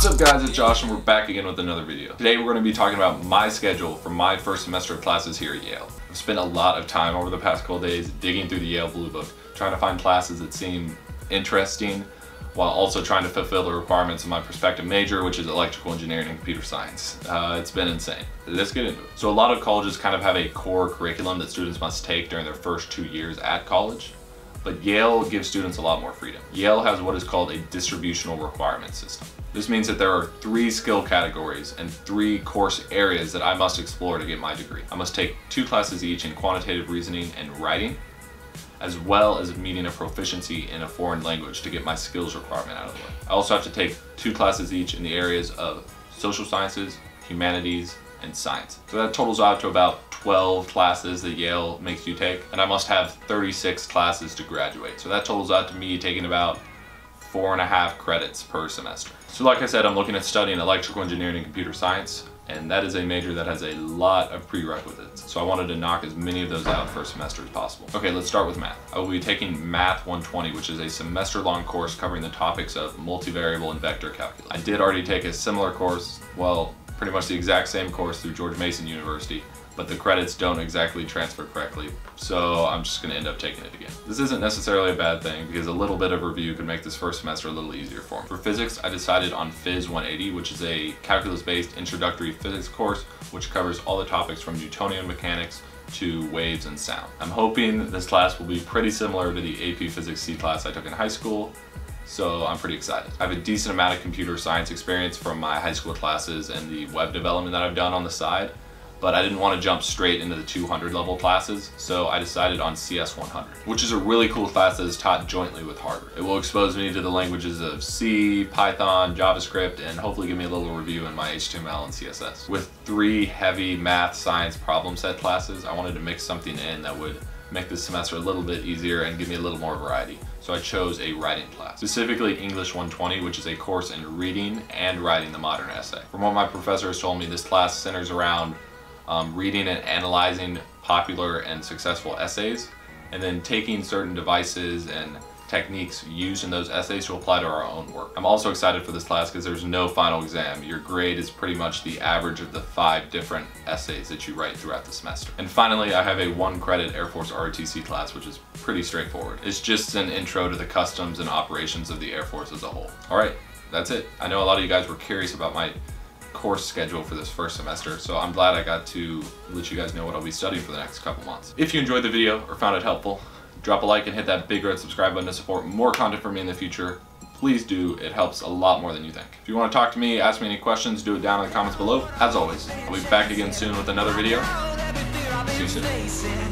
guys, it's Josh and we're back again with another video. Today we're going to be talking about my schedule for my first semester of classes here at Yale. I've spent a lot of time over the past couple days digging through the Yale Blue Book, trying to find classes that seem interesting while also trying to fulfill the requirements of my prospective major, which is electrical engineering and computer science. Uh, it's been insane. Let's get into it. So a lot of colleges kind of have a core curriculum that students must take during their first two years at college but Yale gives students a lot more freedom. Yale has what is called a distributional requirement system. This means that there are three skill categories and three course areas that I must explore to get my degree. I must take two classes each in quantitative reasoning and writing, as well as meeting a proficiency in a foreign language to get my skills requirement out of the way. I also have to take two classes each in the areas of social sciences, humanities, and science. So that totals out to about 12 classes that Yale makes you take, and I must have 36 classes to graduate. So that totals out to me taking about four and a half credits per semester. So like I said, I'm looking at studying electrical engineering and computer science, and that is a major that has a lot of prerequisites. So I wanted to knock as many of those out first semester as possible. Okay, let's start with math. I will be taking Math 120, which is a semester-long course covering the topics of multivariable and vector calculus. I did already take a similar course, well, pretty much the exact same course through George Mason University, but the credits don't exactly transfer correctly, so I'm just going to end up taking it again. This isn't necessarily a bad thing because a little bit of review could make this first semester a little easier for me. For physics, I decided on Phys 180, which is a calculus-based introductory physics course which covers all the topics from Newtonian mechanics to waves and sound. I'm hoping this class will be pretty similar to the AP Physics C class I took in high school, so I'm pretty excited. I have a decent amount of computer science experience from my high school classes and the web development that I've done on the side, but I didn't want to jump straight into the 200 level classes, so I decided on CS 100, which is a really cool class that is taught jointly with Harvard. It will expose me to the languages of C, Python, JavaScript, and hopefully give me a little review in my HTML and CSS. With three heavy math, science, problem set classes, I wanted to mix something in that would make this semester a little bit easier and give me a little more variety. So I chose a writing class, specifically English 120, which is a course in reading and writing the modern essay. From what my professor has told me, this class centers around um, reading and analyzing popular and successful essays, and then taking certain devices and techniques used in those essays to apply to our own work. I'm also excited for this class because there's no final exam. Your grade is pretty much the average of the five different essays that you write throughout the semester. And finally, I have a one credit Air Force ROTC class, which is pretty straightforward. It's just an intro to the customs and operations of the Air Force as a whole. All right, that's it. I know a lot of you guys were curious about my course schedule for this first semester, so I'm glad I got to let you guys know what I'll be studying for the next couple months. If you enjoyed the video or found it helpful, drop a like and hit that big red subscribe button to support more content from me in the future. Please do, it helps a lot more than you think. If you want to talk to me, ask me any questions, do it down in the comments below. As always, I'll be back again soon with another video. See you soon.